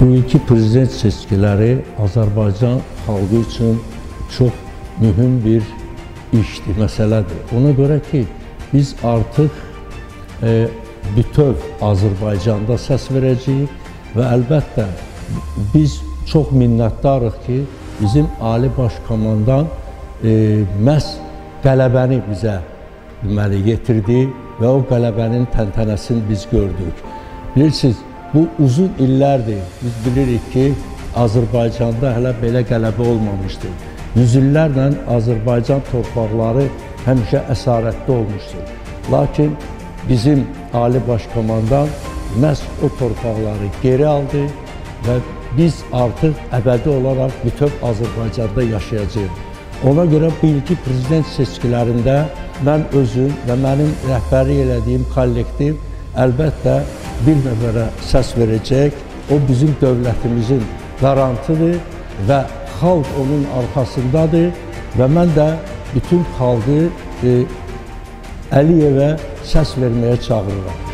Bu iki prezident seçkiləri Azərbaycan xalqı üçün çox mühüm bir işdir, məsələdir. Ona görə ki, biz artıq e, bütöv Azərbaycanda səs verəcəyik və əlbəttə biz çox minnətdarıq ki, bizim Ali Baş Komandan e, məhz qələbəni bizə deməli yetirdi və o qələbənin təntənəsini biz gördük. Bilirsiniz, bu uzun illərdir. Biz bilirik ki, Azərbaycanda hələ belə qələbə olmamışdı. Yüzillərlə Azərbaycan torpaqları həmişə əsarətdə olmuşdur. Lakin bizim Ali Baş Komandan məhz o torpaqları geri aldı və biz artıq əbədi olaraq bütöv Azərbaycanda yaşayacağıq. Ona görə bu ilki prezident seçkilərində mən özüm və mənim rəhbərlik elədiyim kollektiv əlbəttə bir nəfərə səs verəcək. O bizim dövlətimizin qarantıdır və xalq onun arxasındadır və mən də bütün xalqı e, Əliyevə səs verməyə çağırıram.